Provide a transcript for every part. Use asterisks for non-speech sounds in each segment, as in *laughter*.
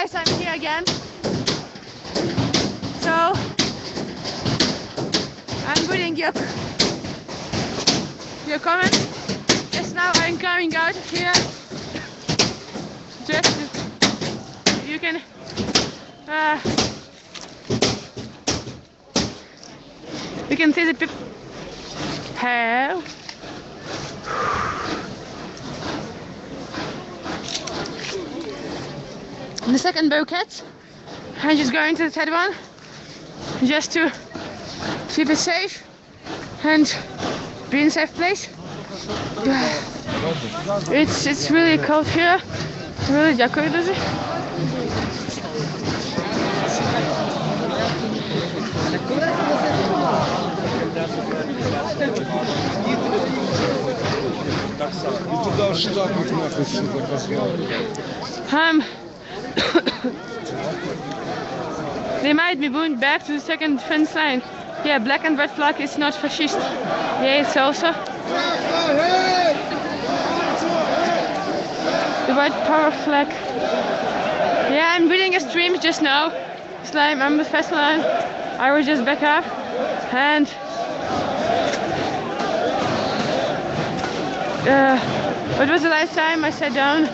guys, I'm here again. So I'm reading your your comment. Just now I'm coming out here. Just you can uh, you can see the people. Hell. the second bouquet. I'm just going to the third one just to keep it safe and be in a safe place. It's it's really cold here. Really дякую дуже. И they might be moving back to the second fence line. Yeah, black and red flag is not fascist. Yeah, it's also the white power flag. Yeah, I'm reading a stream just now. Slime, I'm with Festline. I was just back up and uh, what was the last time I sat down?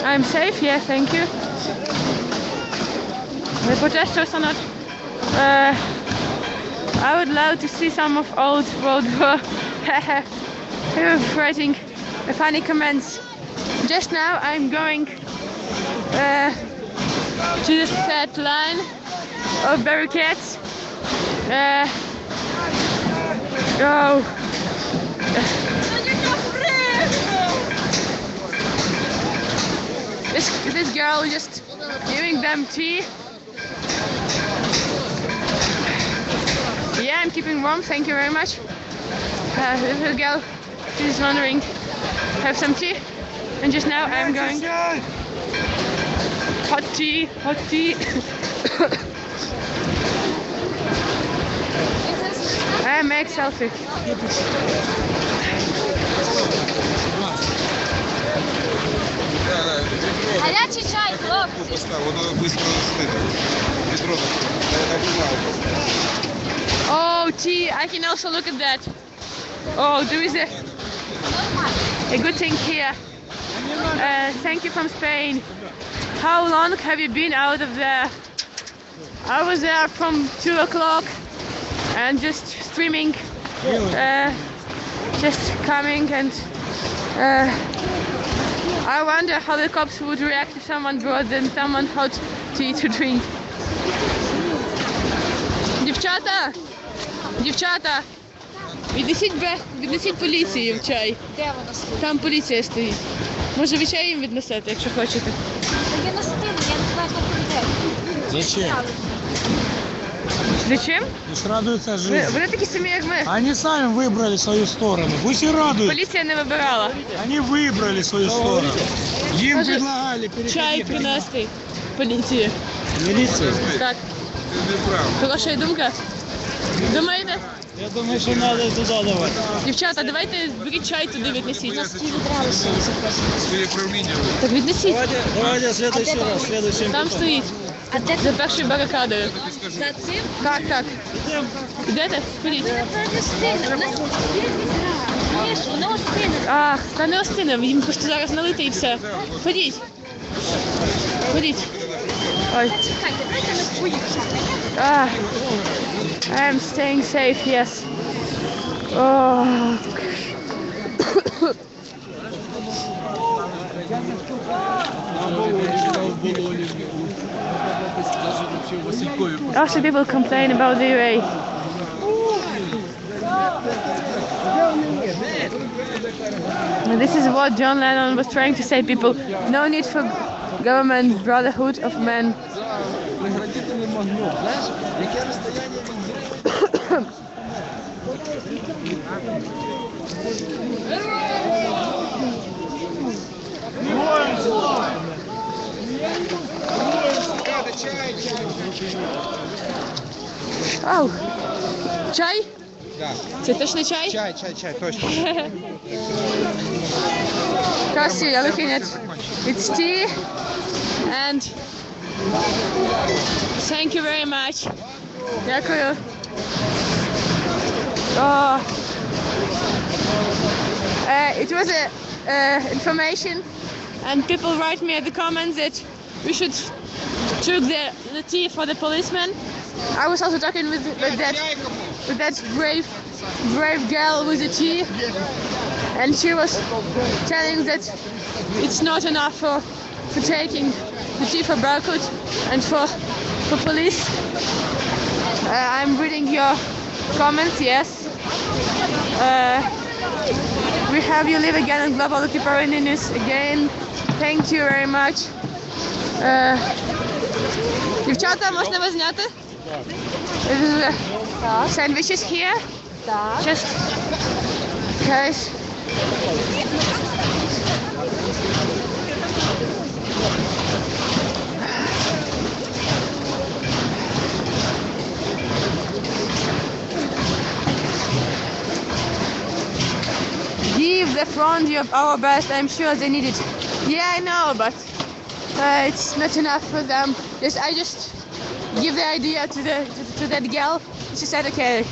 *coughs* I'm safe, yeah, thank you. The protesters are not. Uh, I would love to see some of old World War *laughs* writing funny comments. Just now I'm going uh, to the third line of barricades. Uh, oh. This this girl just giving them tea. Yeah, I'm keeping warm. Thank you very much. Uh, this little girl, she's wondering, have some tea. And just now I'm going hot tea, hot tea. *coughs* I make selfie. Гарячий чай, хлопці. Поставь, воно швидко стине. Oh, gee, I can also look at that. Oh, there is a, a good thing here. Uh, thank you from Spain. How long have you been out of there? I was there from 2 o'clock and just streaming, uh, just coming and uh, I wonder how the cops would react if someone brought them someone hot to eat or drink. Дівчата! Дівчата! Віднесіть, бе- віднесіть поліції в чай. Де воно стоїть? Там поліція стоїть. Може ви чай їм віднесете, якщо хочете. Та я на стіну, я не знаю, хто прийде. Зачем? Зачем? Пусть радуются Ви, жизни. вони такі самі, як ми. Они сами выбрали свою сторону. Пусть и радуются. Поліція не вибирала. Они выбрали свою сторону. Им Может, предлагали Чай переходить. принести поліції. Милиция? Так, Ти не прав. хороша думка. Думаєте? Я думаю, что надо туда давать. Дівчата, давайте беріть чай туди віднесіть. Своє правління. Так віднесіть. Давайте, давайте следующий раз. Там стоїть. А де За першою барикадою. за цим? Так, так. Ідете? Ходіть. Воно Ні, ж, воно стине. Ах, та не остине, їм просто зараз налити і все. Ходіть. Ходіть. Right. Ah, I'm staying safe, yes. Oh. Also, people complain about the UA. This is what John Lennon was trying to say, people. No need for government, brotherhood of men. Oh, чай? Да. Це точно чай? Чай, чай, чай, точно. Because you're looking at it's tea and thank you very much. Дякую. Oh. Uh, it was a uh, information and people write me at the comments that we should took the, the tea for the policeman. I was also talking with, with that with that brave brave girl with the tea and she was telling that it's not enough for for taking the tea for Barcode and for for police. Uh, I'm reading your comments, yes. Uh, we have you live again in global occupariness again. Thank you very much. Uh, дівчата, можна вас зняти? Так. Sandwiches here? Так. Just guys. The front of our best. I'm sure they need it. Yeah, I know, but uh, it's not enough for them. Just I just give the idea to the to, to that girl. She said, okay.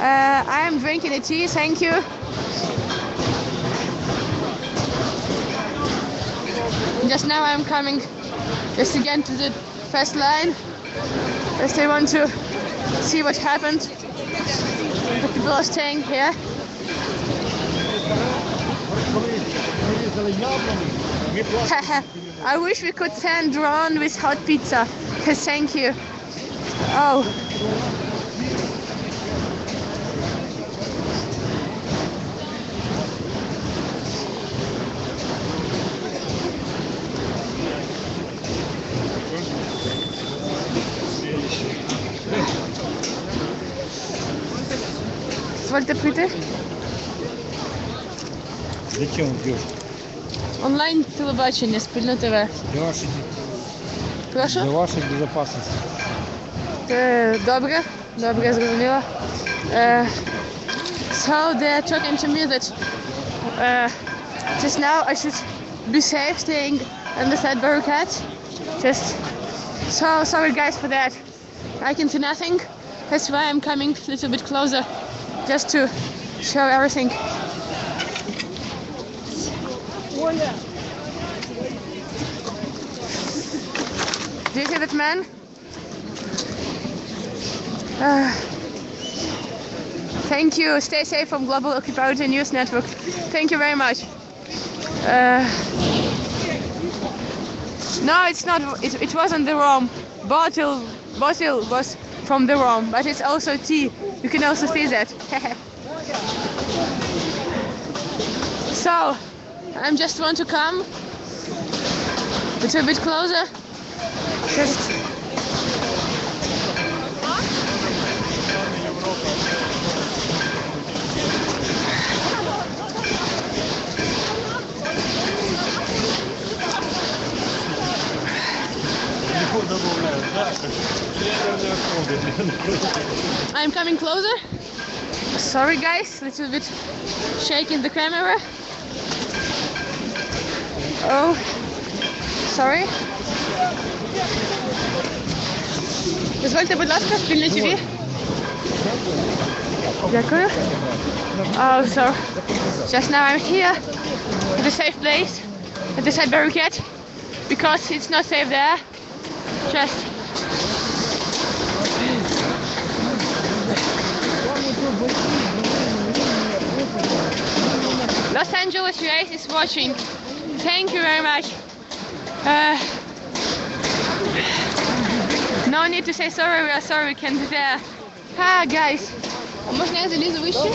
Uh, I am drinking a tea, thank you. Just now I'm coming just again to the first line. I want to see what happened. Here. *laughs* I wish we could send drone with hot pizza. Thank you. Oh. Дозвольте прийти. Зачем бьешь? Онлайн телебачення, спільно ТВ. Для вашей, для Прошу. вашей безопасности. Е, Добре, добре, зрозуміло. Е, So they're talking to me that uh, just now I should be safe staying in the third barricade. Just so sorry guys for that. I can see nothing. That's why I'm coming a little bit closer just to show everything. Do you see that man? Uh, thank you. Stay safe from Global Occupied News Network. Thank you very much. Uh, no, it's not. It, it wasn't the rum. Bottle, bottle was from the rum, but it's also tea. You can also see that. *laughs* so, I'm just want to come a little bit closer. Just I'm coming closer. Sorry guys, little bit shaking the camera. Oh, sorry. Дозвольте, будь ласка, спільне ТВ. Дякую. Oh, so just now I'm here at a safe place, at the side barricade, because it's not safe there. Just Angeles Race is watching. Thank you very much. Uh, no need to say sorry, we are sorry, we can be there. Ah, guys. А Можна я залізу вище?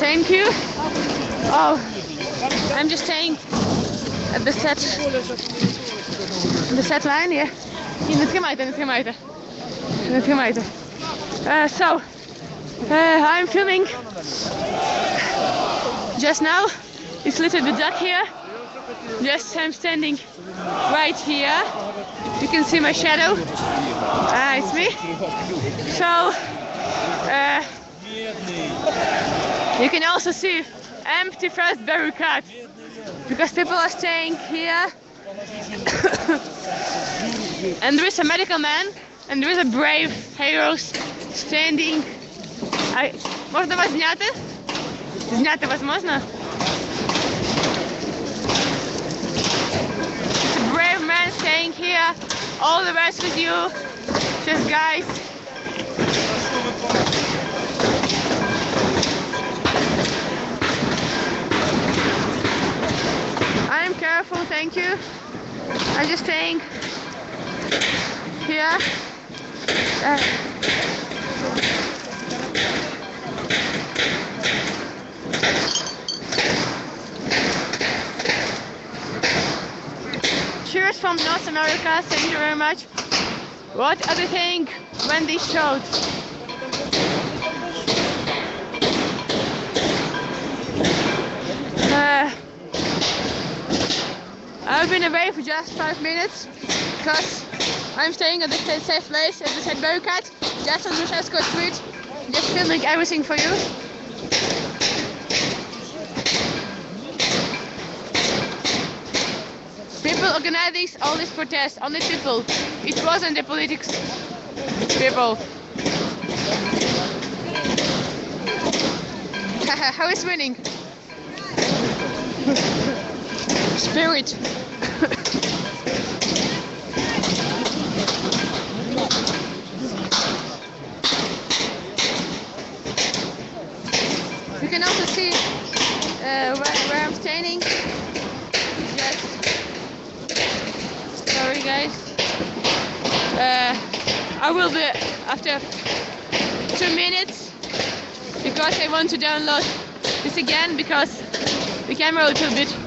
Thank you. Oh, I'm just saying at the set, the set line, yeah. Ні, не тримайте, не тримайте. Не тримайте. Uh, so, uh, I'm filming just now It's a little bit dark here. Just I'm standing right here. You can see my shadow. Ah, it's me. So, uh, you can also see empty first barricade because people are staying here. *coughs* and there is a medical man and there is a brave heroes standing. I, можно вас зняти? Зняти вас можна? It's a brave man staying here. All the rest with you. Just guys. I'm careful, thank you. I'm just staying here. Uh, cheers from North America, thank you very much. What do you think when this showed? Uh, I've been away for just five minutes because I'm staying at the safe place at the St. Barricade, just on Ruszewsko Street, just filming everything for you. People organizing all these protests, only people. It wasn't the politics people. *laughs* How is winning? Spirit. you can also see uh, where, where I'm standing. Just sorry guys. Uh, I will be after two minutes because I want to download this again because the camera a little bit